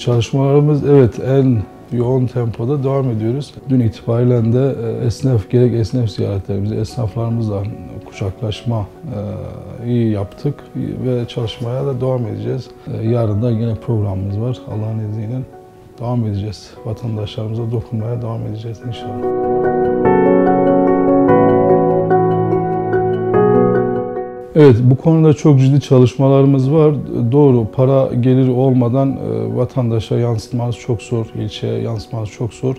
Çalışmalarımız evet en yoğun tempoda devam ediyoruz. Dün itibariyle de e, esnaf gerek esnaf ziyaretlerimizi esnaflarımızla kucaklaşma e, iyi yaptık ve çalışmaya da devam edeceğiz. E, Yarın da yine programımız var. Allah'ın izniyle devam edeceğiz. Vatandaşlarımıza dokunmaya devam edeceğiz inşallah. Evet, bu konuda çok ciddi çalışmalarımız var. Doğru, para gelir olmadan e, vatandaşa yansıtmanız çok zor, ilçeye yansıtmanız çok zor.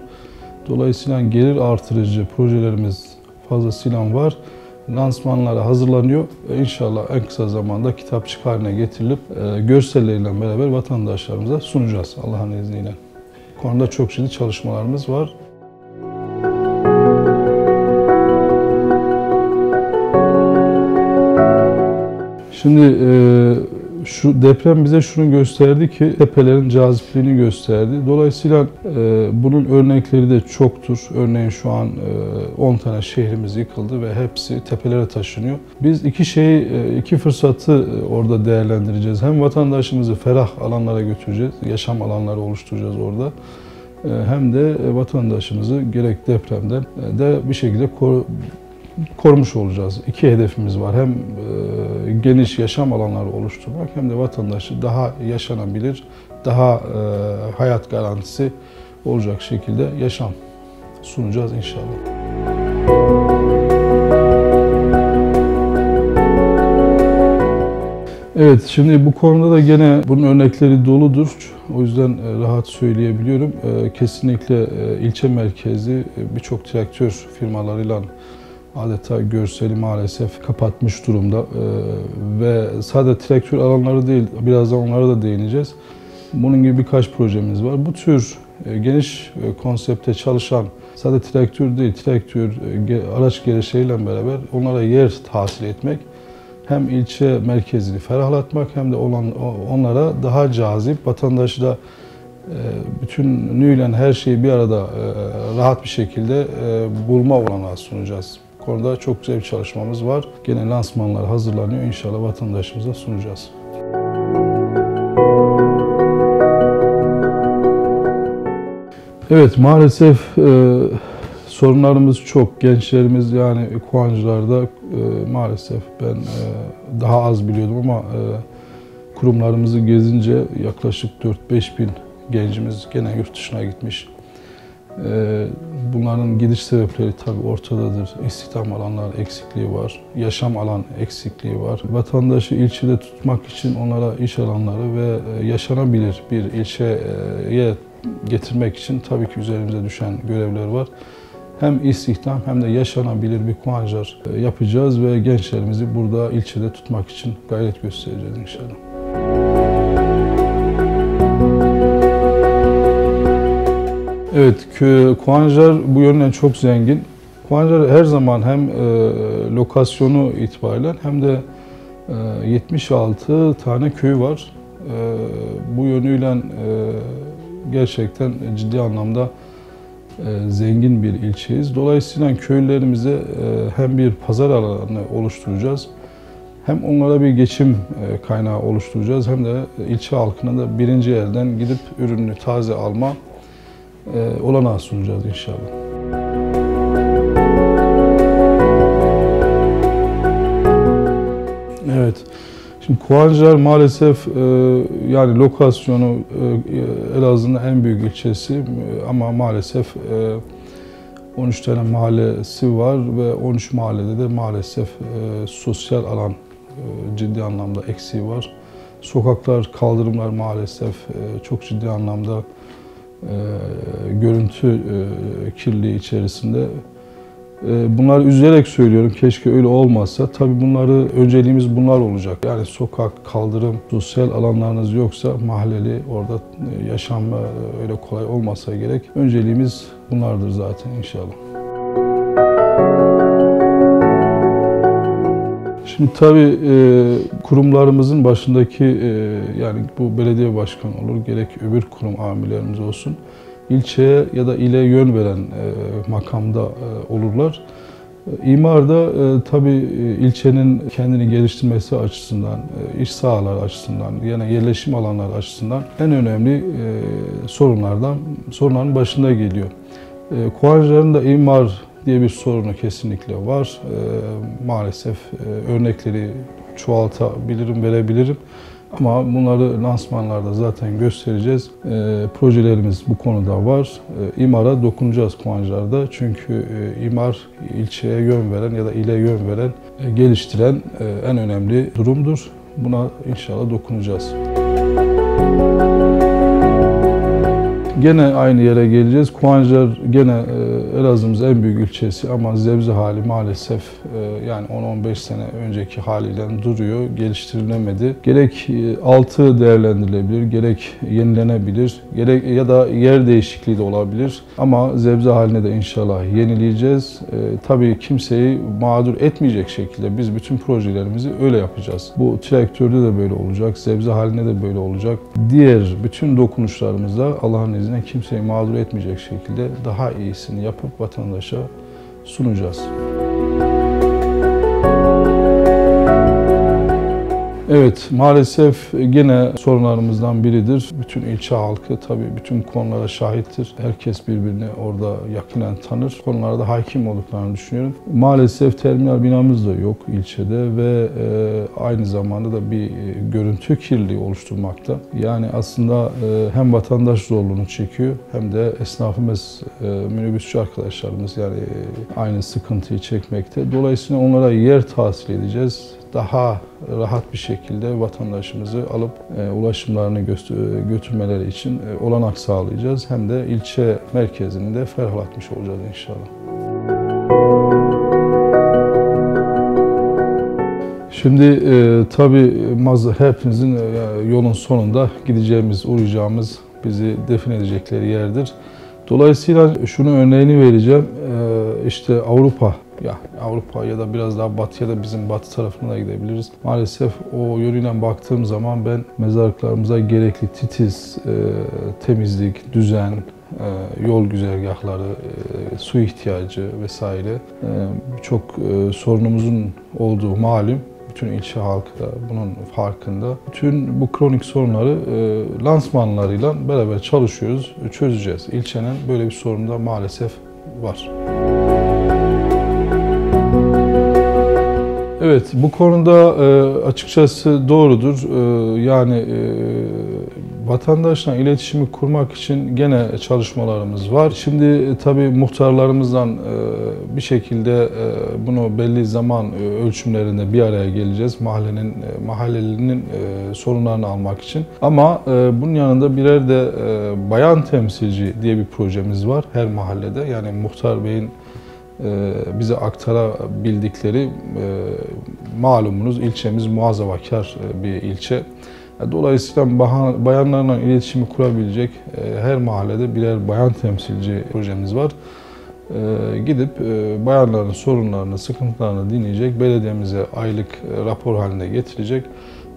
Dolayısıyla gelir artırıcı projelerimiz fazlasıyla var. Lansmanlara hazırlanıyor. E, İnşallah en kısa zamanda kitapçık haline getirilip e, görselleriyle beraber vatandaşlarımıza sunacağız Allah'ın izniyle. Bu konuda çok ciddi çalışmalarımız var. Şimdi e, şu deprem bize şunu gösterdi ki tepelerin cazipliğini gösterdi. Dolayısıyla e, bunun örnekleri de çoktur. Örneğin şu an e, 10 tane şehrimiz yıkıldı ve hepsi tepelere taşınıyor. Biz iki şeyi, e, iki fırsatı e, orada değerlendireceğiz. Hem vatandaşımızı ferah alanlara götüreceğiz, yaşam alanları oluşturacağız orada. E, hem de e, vatandaşımızı gerek depremden de bir şekilde korumuş olacağız. İki hedefimiz var. Hem e, geniş yaşam alanları oluşturmak hem de vatandaşı daha yaşanabilir, daha e, hayat garantisi olacak şekilde yaşam sunacağız inşallah. Evet, şimdi bu konuda da gene bunun örnekleri doludur. O yüzden e, rahat söyleyebiliyorum. E, kesinlikle e, ilçe merkezi birçok traktör firmalarıyla adeta görseli maalesef kapatmış durumda. Ee, ve sadece traktör alanları değil, birazdan onlara da değineceğiz. Bunun gibi birkaç projemiz var. Bu tür e, geniş e, konsepte çalışan sadece traktör değil, traktör, e, araç gereçleriyle beraber onlara yer tahsil etmek hem ilçe merkezini ferahlatmak hem de olan onlara daha cazip, vatandaşı da bütünlüğüyle her şeyi bir arada rahat bir şekilde bulma olanağı sunacağız konuda çok güzel bir çalışmamız var. Gene lansmanlar hazırlanıyor. İnşallah vatandaşımıza sunacağız. Evet maalesef e, sorunlarımız çok. Gençlerimiz yani kuancılarda e, maalesef ben e, daha az biliyordum ama e, kurumlarımızı gezince yaklaşık 4-5 bin gencimiz gene yurt dışına gitmiş. Ee, bunların gidiş sebepleri tabii ortadadır. İstihdam alanlar eksikliği var, yaşam alan eksikliği var. Vatandaşı ilçede tutmak için onlara iş alanları ve e, yaşanabilir bir ilçeye getirmek için tabii ki üzerimize düşen görevler var. Hem istihdam hem de yaşanabilir bir kuanjar e, yapacağız ve gençlerimizi burada ilçede tutmak için gayret göstereceğiz inşallah. Evet, Kuanjar bu yönden çok zengin. Kuanjar her zaman hem e, lokasyonu itibariyle hem de e, 76 tane köy var. E, bu yönüyle e, gerçekten ciddi anlamda e, zengin bir ilçeyiz. Dolayısıyla köylerimize e, hem bir pazar alanı oluşturacağız, hem onlara bir geçim e, kaynağı oluşturacağız, hem de ilçe halkına da birinci elden gidip ürünü taze alma e, olanağı sunacağız inşallah. Evet. Şimdi Kuancar maalesef e, yani lokasyonu e, Elazığ'ın en büyük ilçesi e, ama maalesef e, 13 tane mahallesi var ve 13 mahallede de maalesef e, sosyal alan e, ciddi anlamda eksiği var. Sokaklar, kaldırımlar maalesef e, çok ciddi anlamda görüntü e, kirliliği içerisinde. E, bunları üzülerek söylüyorum. Keşke öyle olmazsa. Tabii bunları önceliğimiz bunlar olacak. Yani sokak, kaldırım, sosyal alanlarınız yoksa mahalleli orada yaşam öyle kolay olmasa gerek. Önceliğimiz bunlardır zaten inşallah. Şimdi tabii e, kurumlarımızın başındaki e, yani bu belediye başkanı olur gerek öbür kurum amirlerimiz olsun ilçeye ya da ile yön veren e, makamda e, olurlar. İmarda e, tabii e, ilçenin kendini geliştirmesi açısından, e, iş sahaları açısından, yani yerleşim alanları açısından en önemli e, sorunlardan sorunların başında geliyor. E, Kuvancıların da imar diye bir sorunu kesinlikle var. E, maalesef e, örnekleri çoğaltabilirim, verebilirim. Ama bunları lansmanlarda zaten göstereceğiz. E, projelerimiz bu konuda var. E, imara dokunacağız Kuvancılar'da. Çünkü e, imar ilçeye yön veren ya da ile yön veren, e, geliştiren e, en önemli durumdur. Buna inşallah dokunacağız. Gene aynı yere geleceğiz. Kuvancılar gene e, Elazığ'ımızın en büyük ilçesi ama zebze hali maalesef e, yani 10-15 sene önceki haliyle duruyor, geliştirilemedi. Gerek e, altı değerlendirilebilir, gerek yenilenebilir, gerek ya da yer değişikliği de olabilir. Ama zebze haline de inşallah yenileyeceğiz. Tabii kimseyi mağdur etmeyecek şekilde biz bütün projelerimizi öyle yapacağız. Bu traktörde de böyle olacak, zebze haline de böyle olacak. Diğer bütün dokunuşlarımızda Allah'ın izniyle kimseyi mağdur etmeyecek şekilde daha iyisini yapıp vatandaşa sunacağız. Evet, maalesef gene sorunlarımızdan biridir. Bütün ilçe halkı tabii bütün konulara şahittir. Herkes birbirini orada yakinen tanır. Konulara da hakim olduklarını düşünüyorum. Maalesef terminal binamız da yok ilçede ve e, aynı zamanda da bir e, görüntü kirliliği oluşturmakta. Yani aslında e, hem vatandaş zorluğunu çekiyor hem de esnafımız, e, minibüsçü arkadaşlarımız yani e, aynı sıkıntıyı çekmekte. Dolayısıyla onlara yer tahsil edeceğiz daha rahat bir şekilde vatandaşımızı alıp e, ulaşımlarını götü- götürmeleri için e, olanak sağlayacağız. Hem de ilçe merkezini de ferahlatmış olacağız inşallah. Şimdi e, tabii hepimizin e, yolun sonunda gideceğimiz, uğrayacağımız, bizi defin edecekleri yerdir. Dolayısıyla şunu örneğini vereceğim. E, işte Avrupa ya Avrupa ya da biraz daha batı ya da bizim batı tarafına da gidebiliriz. Maalesef o yönüyle baktığım zaman ben mezarlıklarımıza gerekli titiz, e, temizlik, düzen, e, yol güzergahları, e, su ihtiyacı vesaire e, çok e, sorunumuzun olduğu malum. Bütün ilçe halkı da bunun farkında. Bütün bu kronik sorunları lansmanlarıyla beraber çalışıyoruz, çözeceğiz. İlçenin böyle bir sorunu da maalesef var. Evet, bu konuda e, açıkçası doğrudur. E, yani e, vatandaşla iletişimi kurmak için gene çalışmalarımız var. Şimdi tabii muhtarlarımızdan bir şekilde bunu belli zaman ölçümlerinde bir araya geleceğiz. Mahallenin e, mahallelinin sorunlarını almak için. Ama bunun yanında birer de bayan temsilci diye bir projemiz var her mahallede. Yani muhtar beyin bize aktarabildikleri e, malumunuz ilçemiz muazzavakar e, bir ilçe. Dolayısıyla baha- bayanlarla iletişimi kurabilecek e, her mahallede birer bayan temsilci projemiz var. E, Gidip e, bayanların sorunlarını, sıkıntılarını dinleyecek, belediyemize aylık e, rapor haline getirecek.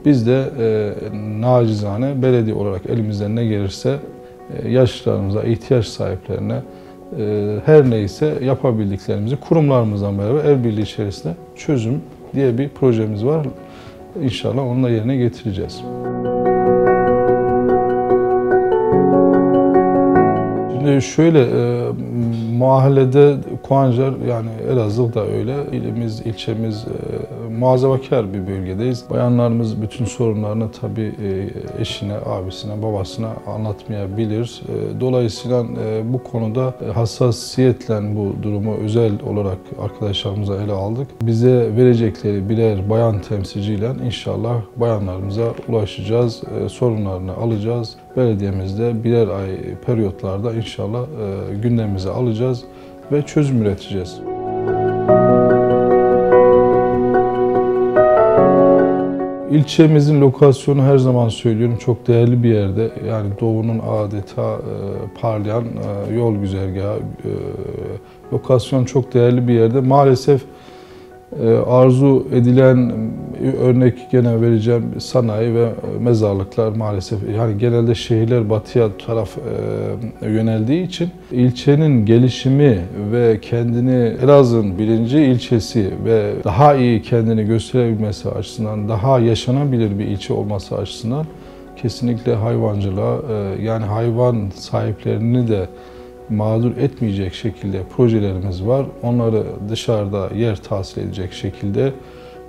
Biz de e, nacizane belediye olarak elimizden ne gelirse e, yaşlılarımıza, ihtiyaç sahiplerine e, her neyse yapabildiklerimizi kurumlarımızdan beraber el birliği içerisinde çözüm diye bir projemiz var. İnşallah onu da yerine getireceğiz. Şimdi şöyle e, mahallede Kuancar yani Elazığ da öyle. İlimiz, ilçemiz e, muazzavakar bir bölgedeyiz. Bayanlarımız bütün sorunlarını tabii e, eşine, abisine, babasına anlatmayabilir. E, dolayısıyla e, bu konuda hassasiyetle bu durumu özel olarak arkadaşlarımıza ele aldık. Bize verecekleri birer bayan temsilciyle inşallah bayanlarımıza ulaşacağız, sorunlarını alacağız. Belediyemizde birer ay periyotlarda inşallah gündemimize alacağız ve çözüm üreteceğiz. İlçemizin lokasyonu her zaman söylüyorum çok değerli bir yerde. Yani doğunun adeta e, parlayan e, yol güzergahı. E, lokasyon çok değerli bir yerde. Maalesef arzu edilen e, örnek gene vereceğim sanayi ve mezarlıklar maalesef yani genelde şehirler batıya taraf e, yöneldiği için ilçenin gelişimi ve kendini Elazığ'ın birinci ilçesi ve daha iyi kendini gösterebilmesi açısından daha yaşanabilir bir ilçe olması açısından kesinlikle hayvancılığa yani hayvan sahiplerini de mağdur etmeyecek şekilde projelerimiz var. Onları dışarıda yer tahsil edecek şekilde,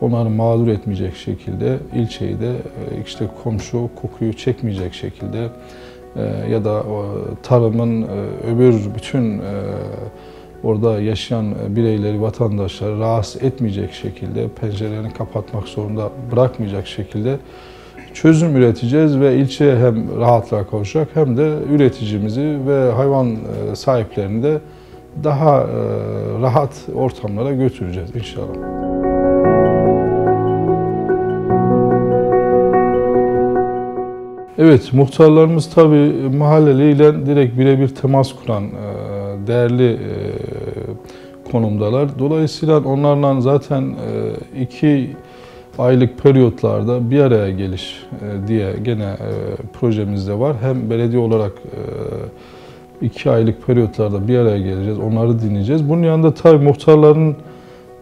onları mağdur etmeyecek şekilde ilçeyi de e, işte komşu kokuyu çekmeyecek şekilde e, ya da tarımın e, öbür bütün orada yaşayan bireyleri, vatandaşları rahatsız etmeyecek şekilde, pencerelerini kapatmak zorunda bırakmayacak şekilde çözüm üreteceğiz ve ilçeye hem rahatlığa kavuşacak hem de üreticimizi ve hayvan e, sahiplerini de daha e, rahat ortamlara götüreceğiz inşallah. Evet, muhtarlarımız tabi mahalleliyle direkt birebir temas kuran e, değerli konumdalar. Dolayısıyla onlarla zaten iki aylık periyotlarda bir araya geliş e, diye gene e, projemizde var. Hem belediye olarak e, iki aylık periyotlarda bir araya geleceğiz, onları dinleyeceğiz. Bunun yanında tabii muhtarların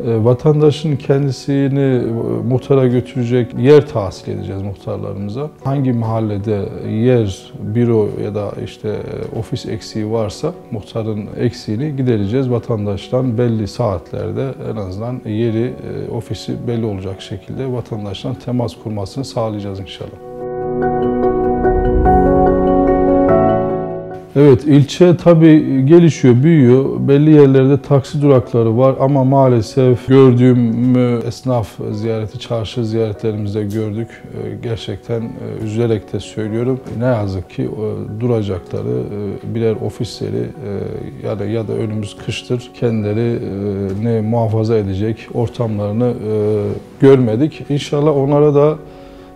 vatandaşın kendisini e, muhtara götürecek yer tahsil edeceğiz muhtarlarımıza. Hangi mahallede yer, büro ya da işte e, ofis eksiği varsa muhtarın eksiğini gidereceğiz. Vatandaştan belli saatlerde en azından yeri, ofisi belli olacak şekilde vatandaştan temas kurmasını sağlayacağız inşallah. Evet, ilçe tabii gelişiyor, büyüyor. Belli yerlerde taksi durakları var ama maalesef gördüğüm esnaf ziyareti, çarşı ziyaretlerimizde gördük. Ee, gerçekten e, üzülerek de söylüyorum. Ne yazık ki duracakları e, birer ofisleri e, ya da ya da önümüz kıştır. Kendileri ne muhafaza edecek ortamlarını görmedik. İnşallah onlara da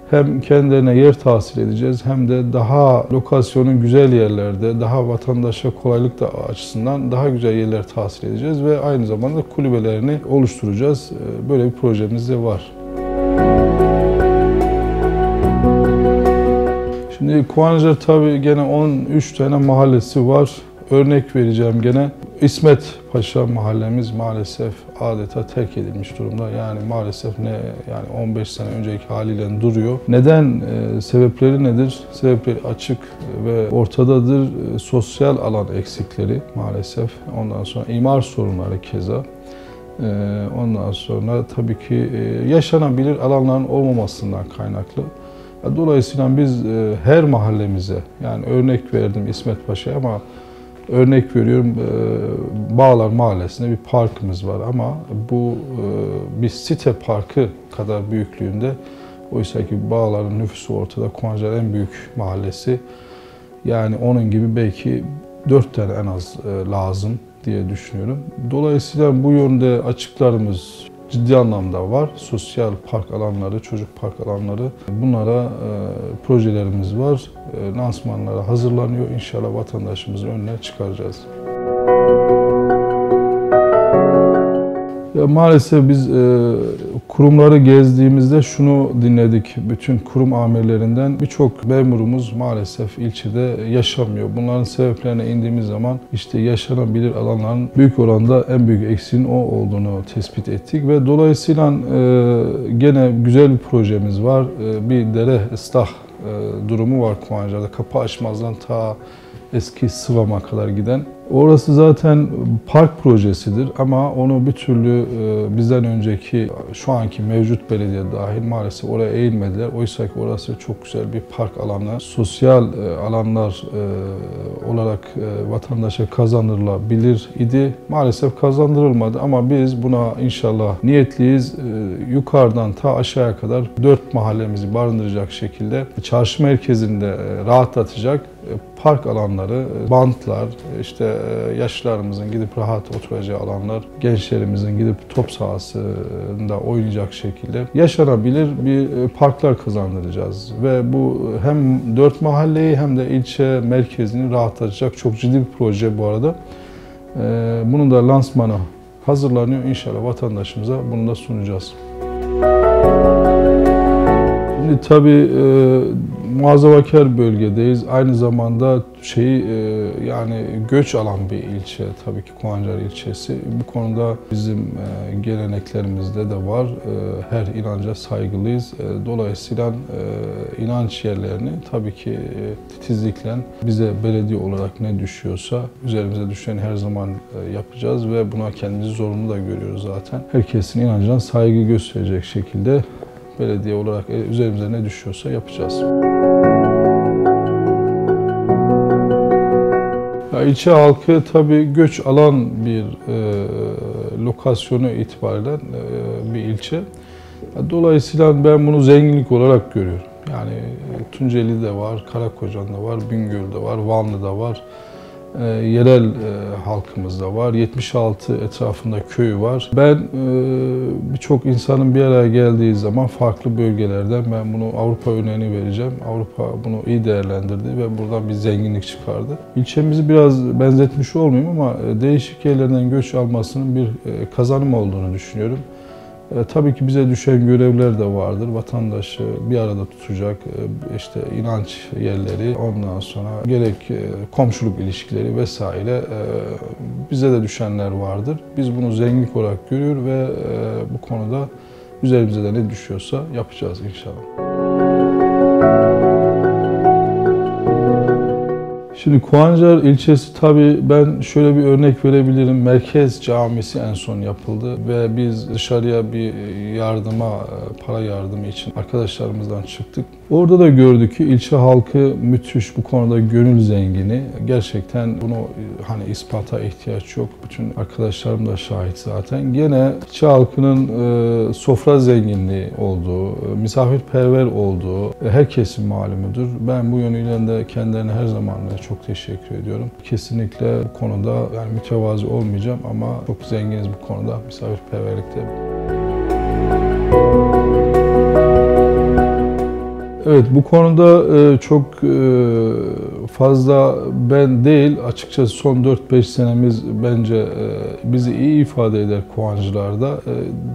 hem kendilerine yer tahsil edeceğiz hem de daha lokasyonun güzel yerlerde, daha vatandaşa kolaylık da açısından daha güzel yerler tahsil edeceğiz ve aynı zamanda kulübelerini oluşturacağız. Ee, böyle bir projemiz de var. Şimdi Kuancar tabii gene 13 tane mahallesi var. Örnek vereceğim gene. İsmet Paşa mahallemiz maalesef adeta terk edilmiş durumda. Yani maalesef ne yani 15 sene önceki haliyle duruyor. Neden? E, sebepleri nedir? Sebepleri açık ve ortadadır. E, sosyal alan eksikleri maalesef. Ondan sonra imar sorunları keza. E, ondan sonra tabii ki e, yaşanabilir alanların olmamasından kaynaklı. Dolayısıyla biz e, her mahallemize yani örnek verdim İsmet Paşa ama Örnek veriyorum e, Bağlar Mahallesi'nde bir parkımız var ama bu e, bir site parkı kadar büyüklüğünde. Oysa ki Bağlar'ın nüfusu ortada. Koncar en büyük mahallesi. Yani onun gibi belki dört tane en az e, lazım diye düşünüyorum. Dolayısıyla bu yönde açıklarımız ciddi anlamda var. Sosyal park alanları, çocuk park alanları bunlara e, projelerimiz var. E, lansmanlara hazırlanıyor. İnşallah vatandaşımızın önüne çıkaracağız. Ya maalesef biz e, kurumları gezdiğimizde şunu dinledik bütün kurum amirlerinden. Birçok memurumuz maalesef ilçede yaşamıyor. Bunların sebeplerine indiğimiz zaman işte yaşanabilir alanların büyük oranda en büyük eksiğin o olduğunu tespit ettik ve dolayısıyla e, gene güzel bir projemiz var. E, bir dere ıslah e, durumu var Kumanca'da. Kapı açmazdan ta eski Sıvam'a kadar giden. Orası zaten park projesidir ama onu bir türlü e, bizden önceki şu anki mevcut belediye dahil maalesef oraya eğilmediler. Oysa ki orası çok güzel bir park alanı. Sosyal e, alanlar e, olarak vatandaşa kazandırılabilir idi. Maalesef kazandırılmadı ama biz buna inşallah niyetliyiz. Yukarıdan ta aşağıya kadar dört mahallemizi barındıracak şekilde çarşı merkezinde rahatlatacak park alanları, bantlar, işte e, yaşlılarımızın gidip rahat oturacağı alanlar, gençlerimizin gidip top sahasında oynayacak şekilde yaşanabilir bir e, parklar kazandıracağız. Ve bu hem dört mahalleyi hem de ilçe merkezini rahatlatacak çok ciddi bir proje bu arada. E, bunun da lansmanı hazırlanıyor. İnşallah vatandaşımıza bunu da sunacağız. Şimdi tabii e, muazzavakar bölgedeyiz. Aynı zamanda şeyi e, yani göç alan bir ilçe tabii ki Kuancar ilçesi. Bu konuda bizim e, geleneklerimizde de var. E, her inanca saygılıyız. E, dolayısıyla e, inanç yerlerini tabii ki e, titizlikle bize belediye olarak ne düşüyorsa üzerimize düşeni her zaman e, yapacağız ve buna kendimizi zorunlu da görüyoruz zaten. Herkesin inancına saygı gösterecek şekilde belediye olarak e, üzerimize ne düşüyorsa yapacağız. Ya ilçe halkı tabii göç alan bir e, lokasyonu itibariyle e, bir ilçe. Dolayısıyla ben bunu zenginlik olarak görüyorum. Yani e, Tunceli'de var, Karakocan'da var, Bingöl'de var, Vanlı'da var e, yerel e, halkımızda var. 76 etrafında köy var. Ben e, birçok insanın bir araya geldiği zaman farklı bölgelerden ben bunu Avrupa örneğini vereceğim. Avrupa bunu iyi değerlendirdi ve buradan bir zenginlik çıkardı. İlçemizi biraz benzetmiş olmayayım ama e, değişik yerlerden göç almasının bir kazanım olduğunu düşünüyorum. E, tabii ki bize düşen görevler de vardır. Vatandaşı bir arada tutacak e, işte inanç yerleri, ondan sonra gerek e, komşuluk ilişkileri vesaire e, bize de düşenler vardır. Biz bunu zenginlik olarak görüyor ve e, bu konuda üzerimize de ne düşüyorsa yapacağız inşallah. Şimdi Kuancar ilçesi tabii ben şöyle bir örnek verebilirim. Merkez camisi en son yapıldı ve biz dışarıya bir yardıma, para yardımı için arkadaşlarımızdan çıktık. Orada da gördük ki ilçe halkı müthiş bu konuda gönül zengini. Gerçekten bunu hani ispata ihtiyaç yok. Bütün arkadaşlarım da şahit zaten. Gene ilçe halkının e, sofra zenginliği olduğu, e, misafirperver olduğu e, herkesin malumudur. Ben bu yönüyle de kendilerine her zaman çok teşekkür ediyorum. Kesinlikle bu konuda yani mütevazı olmayacağım ama çok zenginiz bu konuda misafirperverlikte. Evet bu konuda e, çok e, fazla ben değil açıkçası son 4-5 senemiz bence e, bizi iyi ifade eder Kuancılar'da.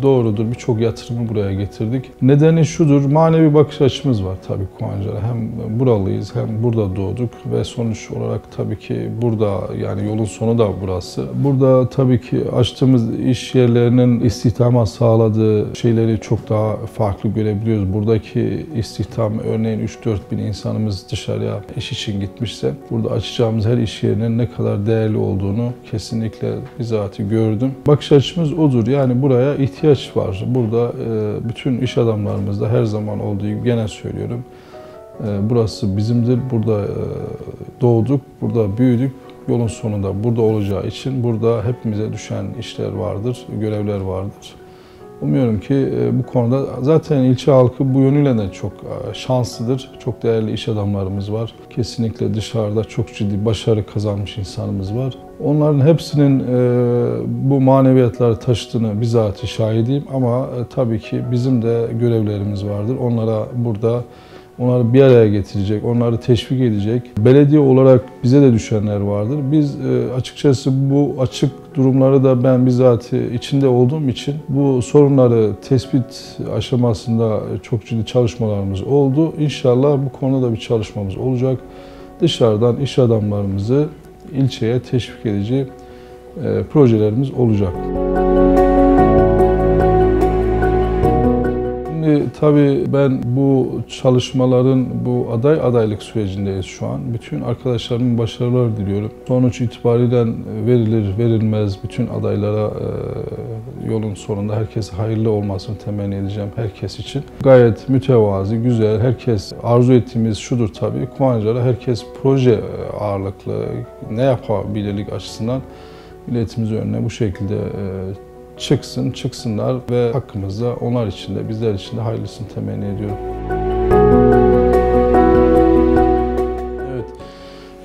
Doğrudur birçok yatırımı buraya getirdik. Nedeni şudur manevi bakış açımız var tabii Kuancılar'a. Hem buralıyız hem burada doğduk ve sonuç olarak tabii ki burada yani yolun sonu da burası. Burada tabii ki açtığımız iş yerlerinin istihdama sağladığı şeyleri çok daha farklı görebiliyoruz. Buradaki istihdam örneğin 3-4 bin insanımız dışarıya iş için gitmişse burada açacağımız her iş yerinin ne kadar değerli olduğunu kesinlikle bizatihi gördüm. Bakış açımız odur. Yani buraya ihtiyaç var. Burada e, bütün iş adamlarımızda her zaman olduğu gibi gene söylüyorum. E, burası bizimdir. Burada e, doğduk, burada büyüdük yolun sonunda burada olacağı için burada hepimize düşen işler vardır, görevler vardır. Umuyorum ki e, bu konuda zaten ilçe halkı bu yönüyle de çok e, şanslıdır. Çok değerli iş adamlarımız var. Kesinlikle dışarıda çok ciddi başarı kazanmış insanımız var. Onların hepsinin e, bu maneviyatları taşıdığını bizatihi şahidiyim ama tabii ki bizim de görevlerimiz vardır. Onlara burada onları bir araya getirecek, onları teşvik edecek. Belediye olarak bize de düşenler vardır. Biz e, açıkçası bu açık durumları da ben bizzat içinde olduğum için bu sorunları tespit aşamasında çok ciddi çalışmalarımız oldu. İnşallah bu konuda bir çalışmamız olacak. Dışarıdan iş adamlarımızı ilçeye teşvik edici e, projelerimiz olacak. Şimdi tabii ben bu çalışmaların bu aday adaylık sürecindeyiz şu an. Bütün arkadaşlarımın başarılar diliyorum. Sonuç itibariyle verilir verilmez bütün adaylara e, yolun sonunda herkese hayırlı olmasını temenni edeceğim herkes için. Gayet mütevazi, güzel. Herkes arzu ettiğimiz şudur tabii. Kuvancılara herkes proje ağırlıklı ne yapabilirlik açısından milletimizin önüne bu şekilde e, çıksın, çıksınlar ve hakkımızda onlar için de bizler için de hayırlısını temenni ediyorum.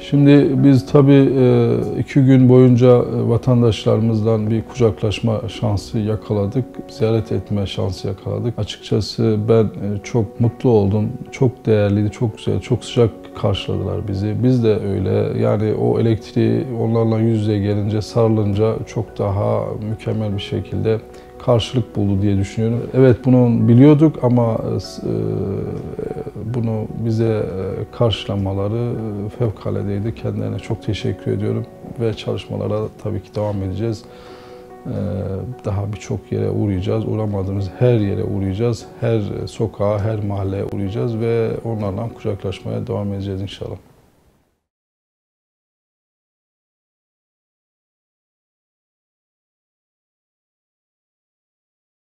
Şimdi biz tabii e, iki gün boyunca e, vatandaşlarımızdan bir kucaklaşma şansı yakaladık. Ziyaret etme şansı yakaladık. Açıkçası ben e, çok mutlu oldum. Çok değerliydi, çok güzel, çok sıcak karşıladılar bizi. Biz de öyle. Yani o elektriği onlarla yüz yüze gelince, sarılınca çok daha mükemmel bir şekilde karşılık buldu diye düşünüyorum. Evet bunu biliyorduk ama e, bunu bize e, karşılamaları e, fevkaladeydi. Kendilerine çok teşekkür ediyorum ve çalışmalara tabii ki devam edeceğiz. E, Daha birçok yere uğrayacağız. Uğramadığımız her yere uğrayacağız. Her sokağa, her mahalleye uğrayacağız ve onlarla kucaklaşmaya devam edeceğiz inşallah.